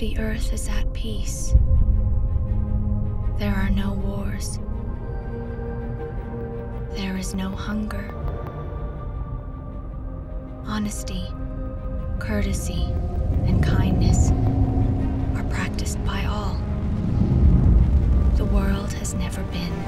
The earth is at peace. There are no wars. There is no hunger. Honesty, courtesy, and kindness are practiced by all. The world has never been